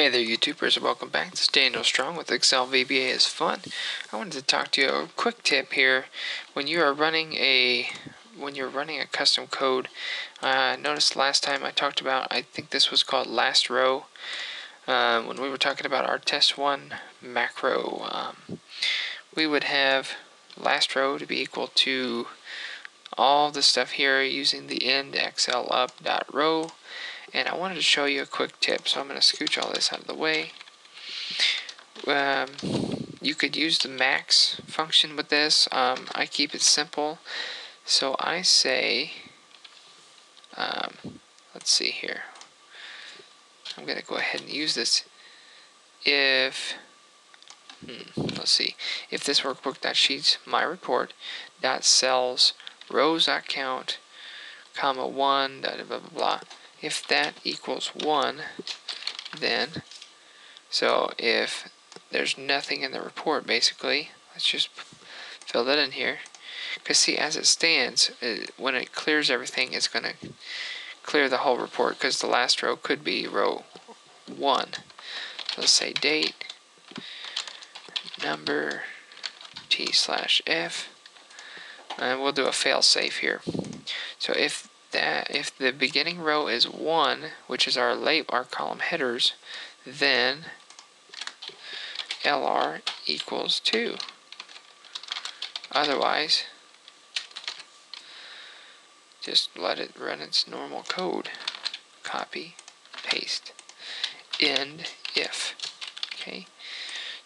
Hey there YouTubers and welcome back. This is Daniel Strong with Excel VBA is fun. I wanted to talk to you a quick tip here. When you are running a when you're running a custom code, uh, notice last time I talked about I think this was called last row uh, when we were talking about our test one macro. Um, we would have last row to be equal to all the stuff here using the end row and I wanted to show you a quick tip, so I'm going to scooch all this out of the way. Um, you could use the max function with this. Um, I keep it simple. So I say, um, let's see here. I'm going to go ahead and use this. If, hmm, let's see, if this workbook.sheets, my report, dot cells, rows dot count, comma 1, blah, blah, blah, blah, if that equals 1, then, so if there's nothing in the report, basically, let's just fill that in here. Because see, as it stands, it, when it clears everything, it's going to clear the whole report because the last row could be row 1. So let's say date, number, t slash f, and we'll do a fail safe here. So if that if the beginning row is 1, which is our late our column headers, then LR equals 2. Otherwise, just let it run its normal code. Copy, paste, end if. Okay.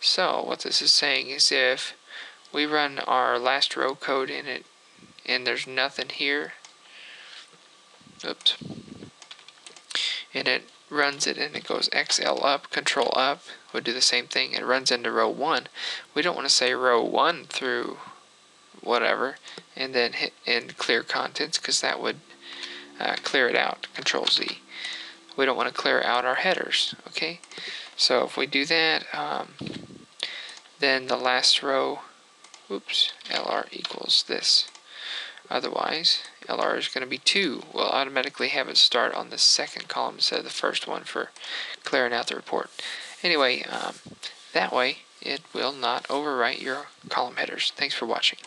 So what this is saying is if we run our last row code in it and there's nothing here, oops, and it runs it and it goes xlUp, control up, would do the same thing. It runs into row 1. We don't want to say row 1 through whatever and then hit and clear contents because that would uh, clear it out, control Z. We don't want to clear out our headers, okay? So if we do that, um, then the last row, oops, LR equals this. Otherwise, LR is going to be 2. We'll automatically have it start on the second column instead of the first one for clearing out the report. Anyway, um, that way it will not overwrite your column headers. Thanks for watching.